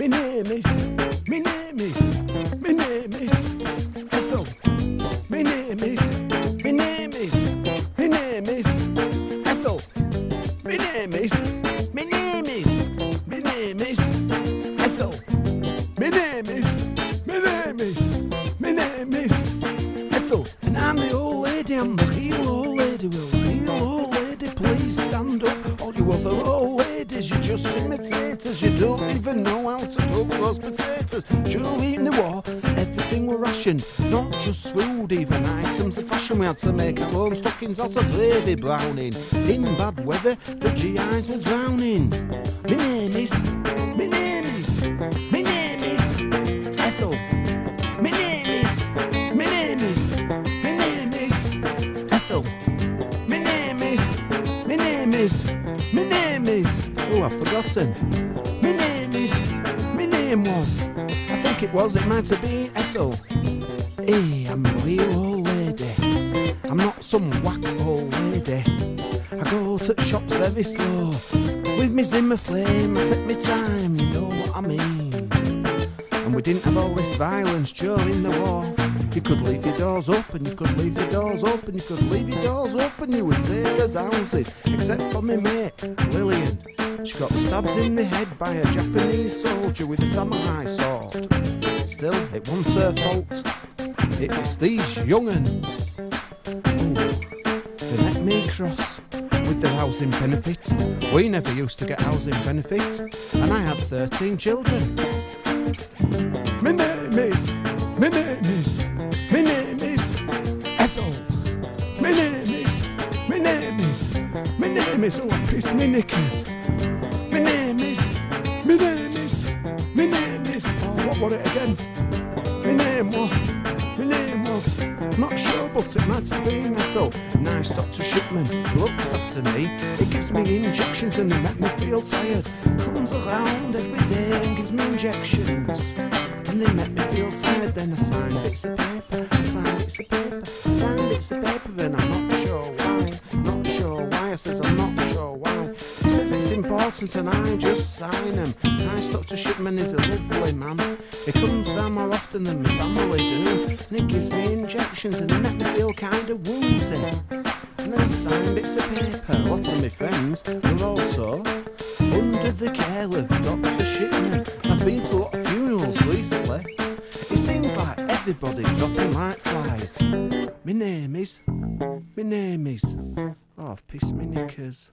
My name is, my name is, my name is Ethel. My name is, my name is, my name is Ethel. My name is, my name is, my name is Ethel. My name is, my name is, my name is Ethel. And I'm the old lady, I'm the real old lady. Will real old lady please stand up? All you other old ladies, you're just imitators. You don't even know how to cook those potatoes. During the war, everything were rationed. Not just food, even items of fashion. We had to make our own stockings out of gravy browning. In bad weather, the GIs were drowning. My name is, my name is, my name is Ethel. My name is, my name is, my name is Ethel. My name is, my name is, my name is. Oh, I've forgotten. My name is, my name was. I think it was, it might have been Ethel. Hey, I'm a real old lady. I'm not some whack old lady. I go to shops very slow. With me Zimmer frame, I take me time, you know what I mean. And we didn't have all this violence during the war. You could leave your doors open, you could leave your doors open, you could leave your doors open, you were safe as houses. Except for me mate, Lillian. She got stabbed in the head by a Japanese soldier with a samurai sword. Still, it wasn't her fault. It was these young'uns. They let me cross with their housing benefit. We never used to get housing benefit, and I had 13 children. My name is, my name is, my name is Ethel. My name is, my name is, my name is, oh, I pissed me knickers. My name is, my name is, my name is, oh, what was it again? My name was, my name was, not sure, but it might have been Ethel. Nice Dr. Shipman looks after me. It gives me injections and they make me feel tired. Comes around every day and gives me injections. Then I sign bits of paper, I sign bits of paper, I sign bits of paper, and I'm not sure why. Not sure why. I says I'm not sure why. He says it's important and I just sign them. Nice Dr. Shipman is a lovely man. He comes round more often than my family do. And he gives me injections and make me feel kind of woozy. And then I sign bits of paper. Lots of my friends are also under the care of Dr. Shipman. I've been to a lot of like everybody's dropping like flies. My name is. My name is. Oh, I've pissed my knickers.